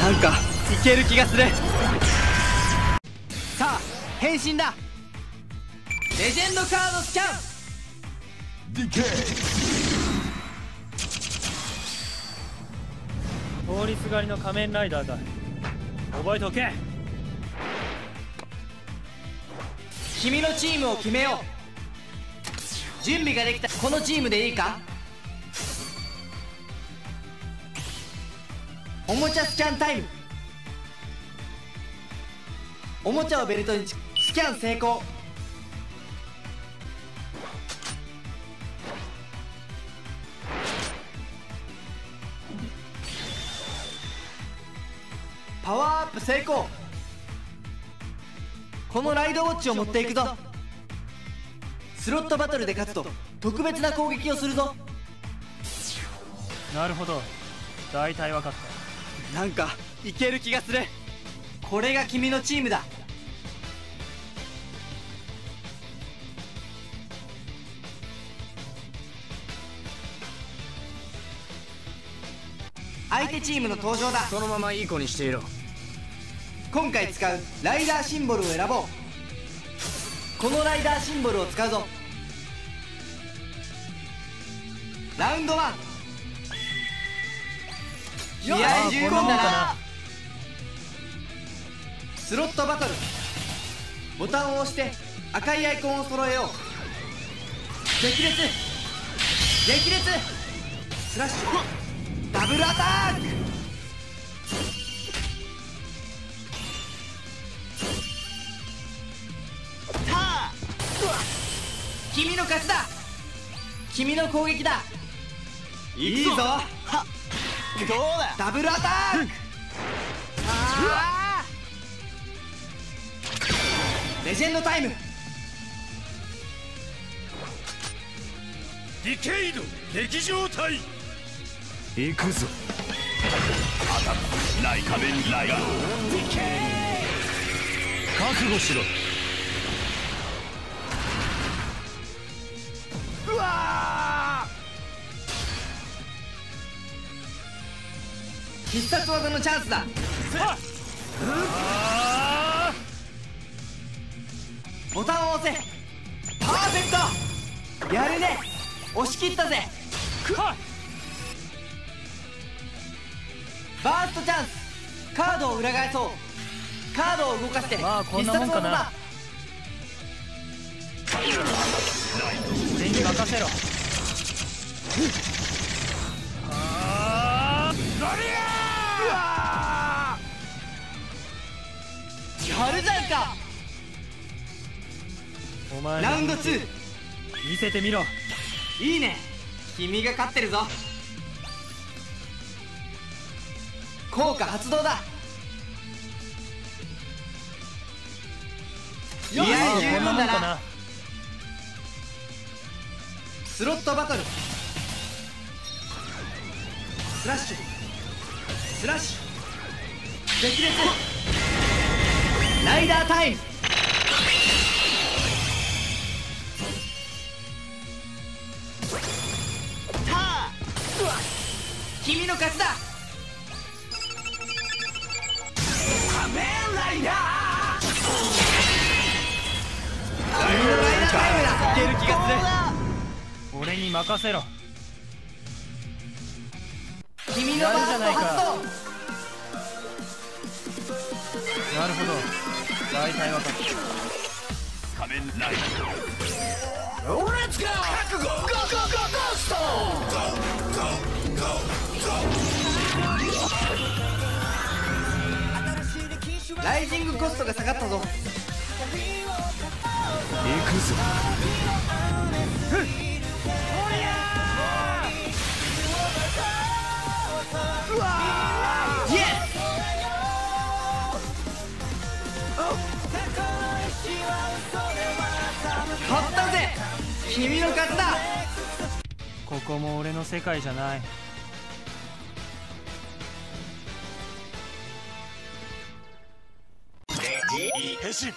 なんかいける気がする。さあ変身だ。レジェンドカードスキャン。ディケイ通りすがりの仮面ライダーだ。覚えておけ。君のチームを決めよう。準備ができた。このチームでいいか？おもちゃスキャンタイム。おもちゃをベルトにスキャン成功。パワーアップ成功。このライドウォッチを持っていくぞ。スロットバトルで勝つと特別な攻撃をするぞ。なるほど。大体分かった。なんかいける気がする。これが君のチームだ。相手チームの登場だ。そのままいい子にしていろ。今回使うライダーシンボルを選ぼう。このライダーシンボルを使うぞ。ラウンド1気合い十分だ。なスロットバトル。ボタンを押して赤いアイコンを揃えよう。激烈！激烈！スラッシュ。ダブルアタック！さあ君の勝ちだ。君の攻撃だ。いいぞ。はどうだ？ダブルアタック。あー！レジェンドタイム。ディケイド劇場隊行くぞ。アタックライカメンライガー覚悟しろ必殺技のチャンスだ。ボタンを押せ。パーフェクト。やるね。押し切ったぜ。バーストチャンス。カードを裏返そう。カードを動かして。必殺技だ。全に任せろやるじゃんかお前ラウンド2見せてみろ。いいね。君が勝ってるぞ。効果発動だ。いやまあ十分だな。な。スロットバトル。スラッシュスラッシュ。激烈。ライダータイム。君の勝ちだ。仮面ライダー。ライダータイムだいける気がする俺に任せろ。君のバースト。発動なるほど。大体分かった仮面ライダーレッツゴー覚悟ゴーゴーゴーゴーストライジングコストが下がったぞ。行くぞ。イ勝ったぜ。君の勝ちだ。ここも俺の世界じゃない。変身